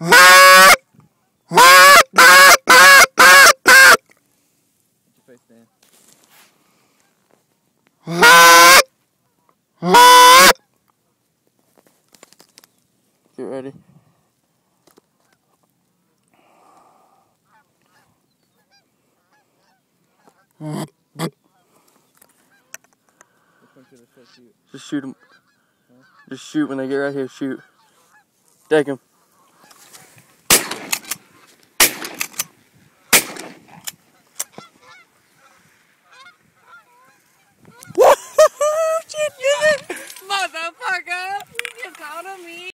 Get ready. Just shoot them. Just shoot when they get right here. Shoot. Take them.